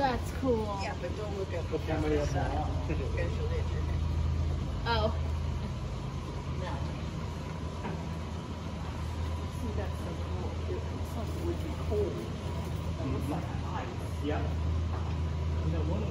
That's cool. Yeah, but don't look at the camera because you'll hit your. Oh. No. See, that's so cool. It something would be cold. It looks like ice. Yeah. You know, one